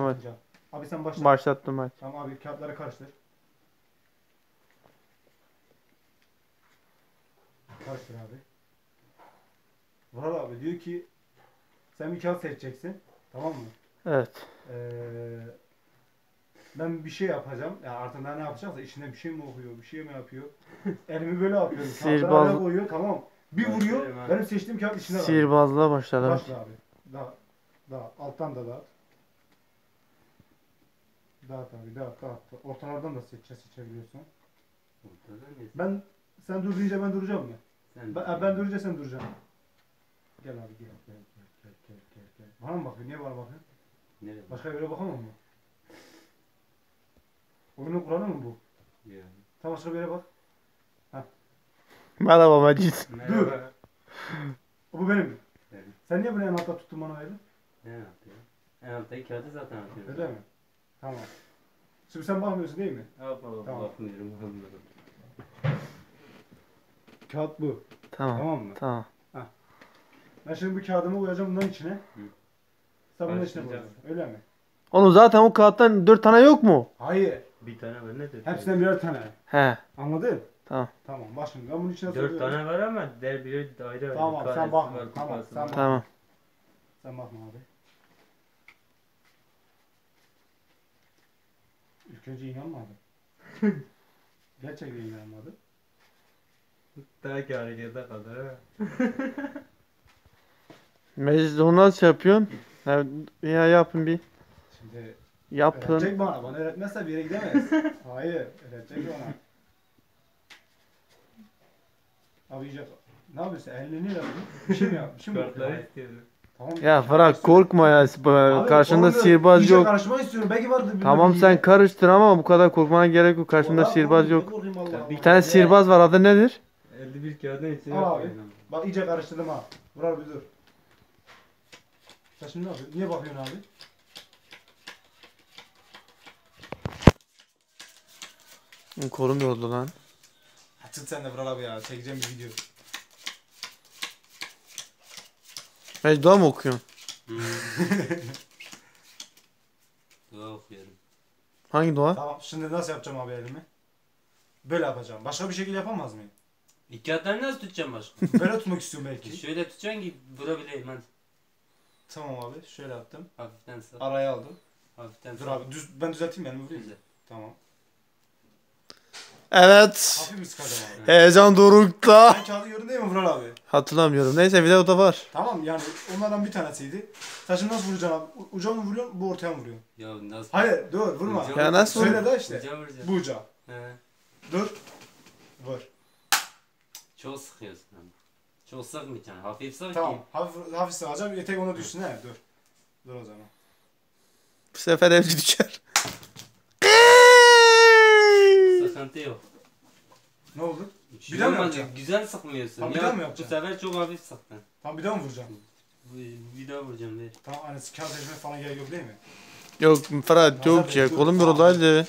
Evet. Abi sen başla. Başlattım maç. Tamam abi kağıtları karıştır. Karıştır abi. Vural abi diyor ki sen bir kağıt seçeceksin. Tamam mı? Evet. Ee, ben bir şey yapacağım. Ya artık daha ne yapacaksa içinde bir şey mi okuyor, bir şey mi yapıyor? Elimi böyle yapıyorum. Kağıtları Sihirbaz- araya koyuyor tamam. Bir vuruyor. Benim seçtiğim kağıt içine kalıyor. Sihirbazlığa başladı. Başla abi. Daha, daha alttan da dağıt. Dağıt abi, dağıt, dağıt. Ortalardan da seçe seçebiliyorsun. Ortada ne? Ben sen dur deyince ben duracağım mı? Sen Ben, ben durunca sen duracaksın. Gel abi gel gel gel gel gel gel gel. Bana mı bakıyorsun? Niye bana bakıyorsun? Nereye bak? Başka yere bakamam mı? Oyunun kuralı mı bu? Ya. Sen başka bir yere bak. Merhaba Macit. Merhaba. O bu benim. Evet. Sen niye bunu en altta tuttun bana verdin? Ne yaptı ya? En alttaki kağıdı zaten atıyorum. Öyle mi? Tamam. Şimdi sen bakmıyorsun değil mi? Yapma Tamam. bakmıyorum. bakmıyorum. Kağıt bu. Tamam. Tamam mı? Tamam. Ben şimdi bu kağıdımı koyacağım bunların içine. Sen bunun içine koyacaksın. Öyle mi? Oğlum zaten o kağıttan 4 tane yok mu? Hayır. Bir tane var ne dört Hepsinden birer tane. He. Anladın? Tamam. Tamam. Bak şimdi ben bunun içine Dört sokuyorum. tane var ama der biri ayrı ayrı. Tamam, sen bakma. var, Tamam, sen var. bak. Tamam. Sen bakma abi. İlk önce inanmadım. Gerçekten inanmadım. Daha ki harekete kadar ha. Meclis onu nasıl yapıyorsun? Ya, ya yapın bir. Şimdi Yapın. öğretecek bana. Bana öğretmezse bir yere gidemeyiz. Hayır. Öğretecek bana. Abi iyice... Ne yapıyorsun? Elini ne yapıyorsun? Bir şey mi yap? Bir mi Kartları istiyorum. Tamam. Ya Fırat korkma ya. Abi, Karşında korkmuyorum. sihirbaz İyice yok. karışmak istiyorum. Belki vardır. bir- Tamam bir- sen karıştır ama bu kadar korkmana gerek yok. Karşımda Ulan, sihirbaz yok. Bir tane sihirbaz var adı nedir? 51 kağıdın içine Al abi. Bak iyice karıştırdım ha. Vural bir dur. Sen şimdi ne yapıyorsun? Niye bakıyorsun abi? Kolum yoruldu lan. Açık sen de Vural abi ya. Çekeceğim bir video. Meclis dua mı okuyorsun? Dua okuyorum. Hangi dua? Tamam şimdi nasıl yapacağım abi elimi? Böyle yapacağım. Başka bir şekilde yapamaz mıyım? İlk kağıtları nasıl tutacağım başka? Böyle tutmak istiyorum belki. Şöyle tutacaksın ki vurabileyim hadi. Tamam abi şöyle yaptım. Hafiften sağ. Araya aldım. Hafiften Dur sağ. abi düz, ben düzelteyim elimi vurayım. Güzel. Tamam. Evet. Hafif mi sıkacağım abi? Heyecan dorukta. Sen kağıdı gördün değil mi Vural abi? Hatırlamıyorum. Neyse videoda var. Tamam yani onlardan bir tanesiydi. Sen şimdi nasıl vuracaksın abi? U- Uca mı vuruyorsun, bu ortaya mı vuruyorsun? Ya nasıl? Hayır dur vurma. Uca Ya nasıl Söyle vur- de işte. Uca vuracağım. Bu uca. He. Dur. Vur. Çok sıkıyorsun ama. Çok sıkmayacaksın. Hafif sık Tamam. ki. Hafif, hafif sıkacağım. Yetek ona düşsün he. Dur. Dur o zaman. Bu sefer evci düşer. Sıkıntı yok. Ne oldu? Bir Bir daha mı yapacaksın? Güzel sıkmıyorsun. Ha, bir daha mı bu yapacaksın? sefer çok hafif sıktın. Tamam bir daha mı vuracağım? Bu- Bir daha vuracağım ver. Tamam hani kağıt seçmek falan gerek yok değil mi? Yok Fırat yok ya. Kolum yoruldu hadi.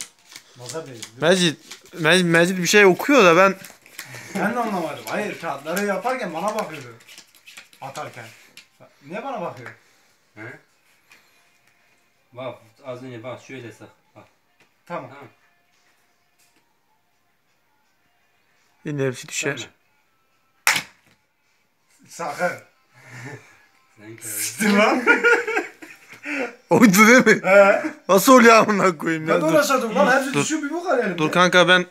Nazar değil. Mecid, Mecid, Mecid bir şey okuyor da ben Ben de anlamadım. Hayır kağıtları yaparken bana bakıyordu. Atarken. Niye bana bakıyor? He? Bak az önce bak şöyle sık. Bak. Tamam. Tamam. Yine hepsi düşer. Sakın. Sıktın lan. Oydu değil mi? He. Nasıl oluyor amına koyayım Ben ya? de Dur, uğraşadım lan. Hepsi Dur. düşüyor bir bu kadar elimde. dur kanka ben